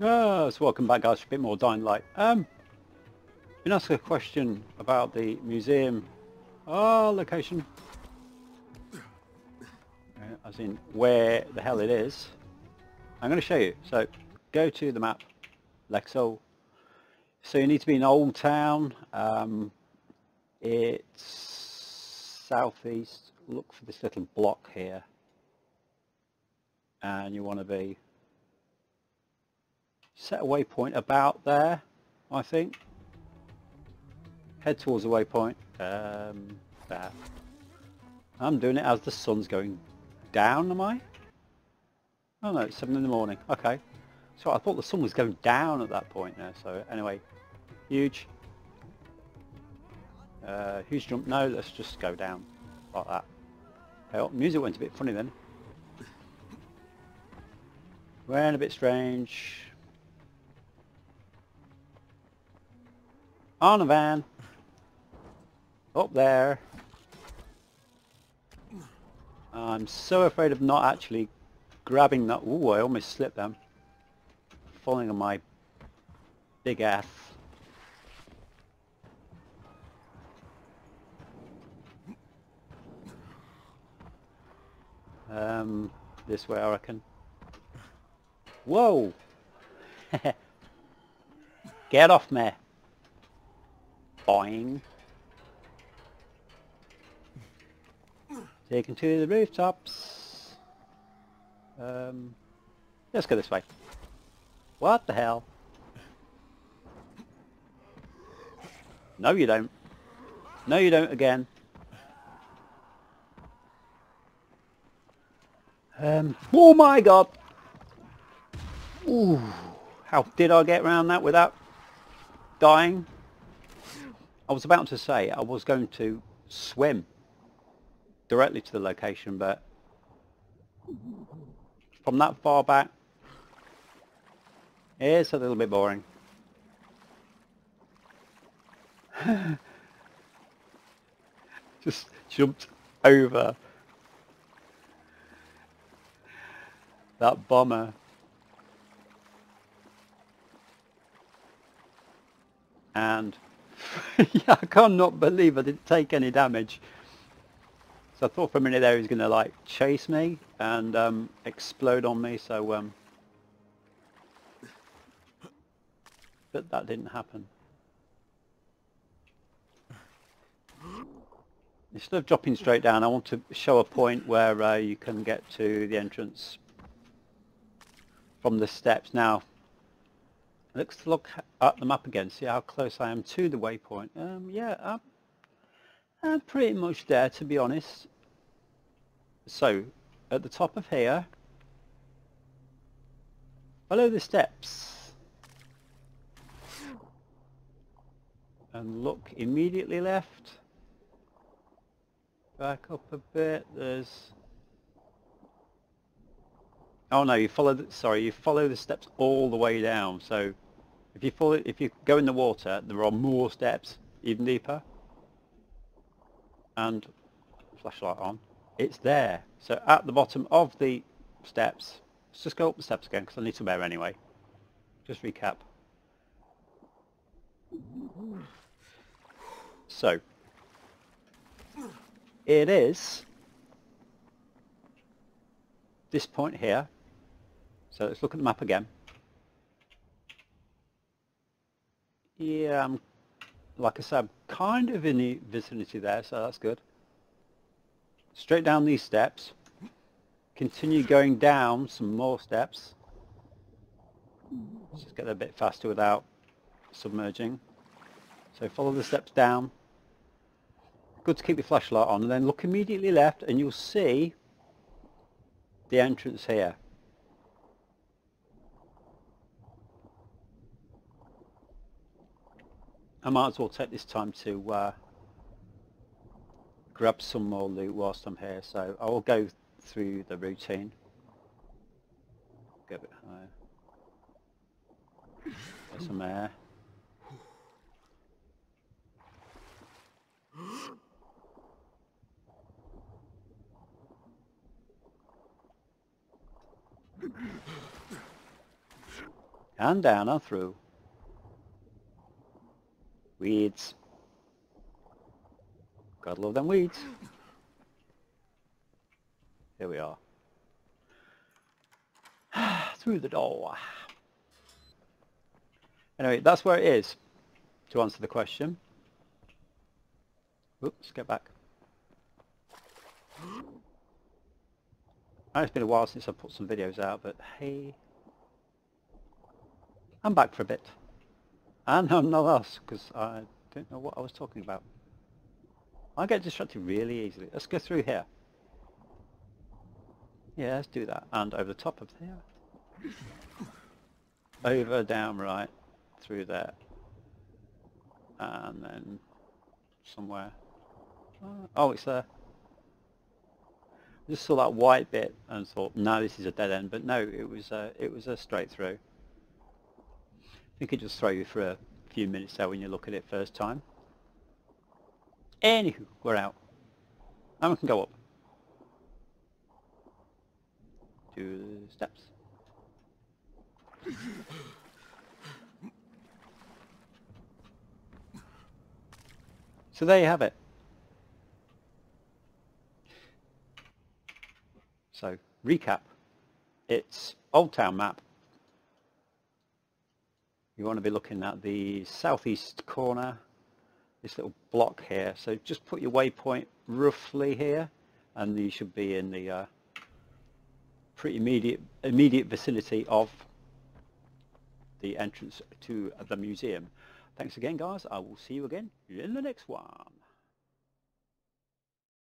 Oh, so welcome back guys for a bit more Dying Light. Um, been asked a question about the museum oh, location. Uh, as in where the hell it is. I'm going to show you. So go to the map, Lexel. So you need to be in Old Town. Um, it's southeast. Look for this little block here. And you want to be set a waypoint about there, I think. Head towards the waypoint. Um, there. I'm doing it as the sun's going down, am I? Oh no, it's 7 in the morning. Okay. So I thought the sun was going down at that point there. So anyway, huge. Uh, huge jump. No, let's just go down like that. Okay, well, music went a bit funny then. Went a bit strange. On a van. Up there. I'm so afraid of not actually grabbing that. Ooh, I almost slipped them. Falling on my big ass. Um, this way I reckon. Whoa! Get off me! Boing. Taken to the rooftops. Um, let's go this way. What the hell? No you don't. No you don't again. Um, oh my god! Ooh, how did I get around that without dying? I was about to say I was going to swim directly to the location, but from that far back, it's a little bit boring. Just jumped over that bomber. And yeah, I cannot believe I didn't take any damage. So I thought for a minute there he was going to like chase me and um, explode on me, so um, but that didn't happen. Instead of dropping straight down, I want to show a point where uh, you can get to the entrance from the steps. Now, let's look at the map again, see how close I am to the waypoint. Um, yeah, I'm, I'm pretty much there to be honest. So, at the top of here, follow the steps and look immediately left. Back up a bit, there's Oh no, you follow. The, sorry, you follow the steps all the way down. So if you follow, if you go in the water, there are more steps, even deeper. And flashlight on. It's there. So at the bottom of the steps, let's just go up the steps again because I need some air anyway. Just recap. So it is this point here so let's look at the map again. Yeah, I'm, like I said, I'm kind of in the vicinity there, so that's good. Straight down these steps. Continue going down some more steps. Let's just get a bit faster without submerging. So follow the steps down. Good to keep your flashlight on and then look immediately left and you'll see the entrance here. I might as well take this time to uh, grab some more loot whilst I'm here. So I will go through the routine. Go a bit higher. Get some air. And down and through. Weeds. Gotta love them weeds. Here we are. through the door. Anyway, that's where it is, to answer the question. Oops, get back. it's been a while since I put some videos out, but hey, I'm back for a bit. And I'm not else, because I don't know what I was talking about. I get distracted really easily. Let's go through here. Yeah, let's do that. And over the top of there. Over, down, right, through there. And then somewhere. Oh, it's there I just saw that white bit and thought, no, this is a dead end. But no, it was a, it was a straight through. It could just throw you for a few minutes there when you look at it first time. Anywho, we're out. Now we can go up. To the steps. So there you have it. So recap, it's Old Town map. You want to be looking at the southeast corner, this little block here. So just put your waypoint roughly here and you should be in the uh, pretty immediate, immediate vicinity of the entrance to the museum. Thanks again guys, I will see you again in the next one.